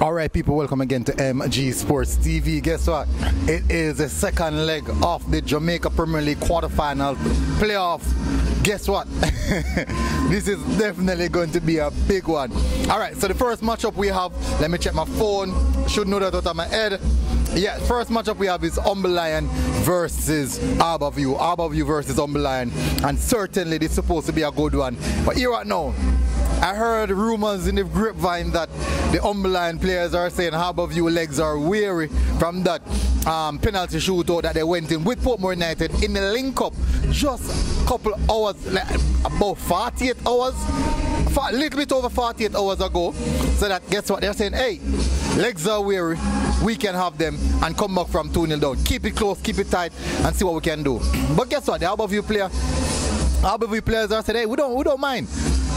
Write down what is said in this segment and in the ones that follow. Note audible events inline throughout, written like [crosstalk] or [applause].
All right, people, welcome again to MG Sports TV. Guess what? It is the second leg of the Jamaica Premier League quarterfinal playoff. Guess what? [laughs] this is definitely going to be a big one. All right, so the first matchup we have, let me check my phone. Should know that out of my head. Yeah, first matchup we have is Humble Lion versus Harbourview. Harbourview versus Humble Lion. And certainly this is supposed to be a good one. But here right now, I heard rumors in the grapevine that the Humble Lion players are saying Harbourview legs are weary from that um, penalty shootout that they went in with Portmore United in the link up just a couple hours, like about 48 hours, a little bit over 48 hours ago. So that guess what they're saying? Hey, legs are weary. We can have them and come back from 2 0 down. Keep it close, keep it tight, and see what we can do. But guess what? The Harbourview player, Harbourview players are saying, hey, we don't, we don't mind.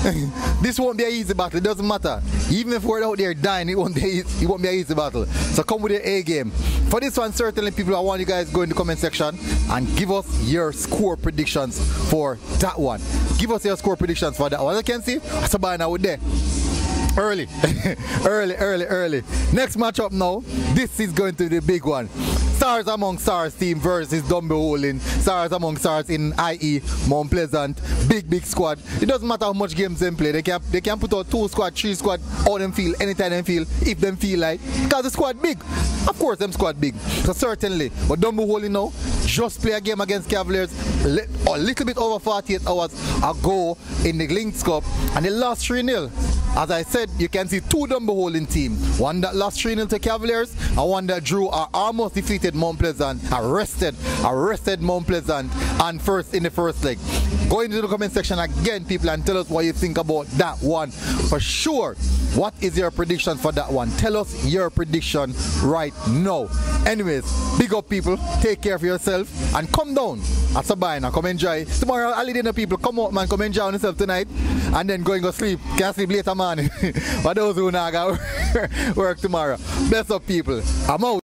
[laughs] this won't be an easy battle. It doesn't matter. Even if we're out there dying, it won't be easy, it won't be an easy battle. So come with your A game. For this one, certainly people, I want you guys go in the comment section and give us your score predictions for that one. Give us your score predictions for that one. As you can see, Sabina out there. Early, [laughs] early, early, early. Next matchup now. This is going to be the big one. Stars Among Stars team versus Dunbeholden. Stars Among Stars in IE, Mount Pleasant. Big, big squad. It doesn't matter how much games they play. They can they can put out two squad, three squad, all them feel, anytime they feel, if them feel like. Because the squad big. Of course, them squad big. So certainly. But Dunbeholden now, just play a game against Cavaliers a little bit over 48 hours ago in the Links Cup and they lost 3-0. As I said, you can see two Dunbeholden team. One that lost 3-0 to Cavaliers and one that drew or almost defeated Mount Pleasant, arrested, arrested Mount Pleasant and first in the first leg. Go into the comment section again, people, and tell us what you think about that one. For sure, what is your prediction for that one? Tell us your prediction right now. Anyways, big up people, take care of yourself, and come down at Sabina, come enjoy. Tomorrow, holiday the people, come out man, come enjoy yourself tonight, and then go and go sleep. Can't sleep later morning. [laughs] For those who not [laughs] work tomorrow. Best of people, I'm out.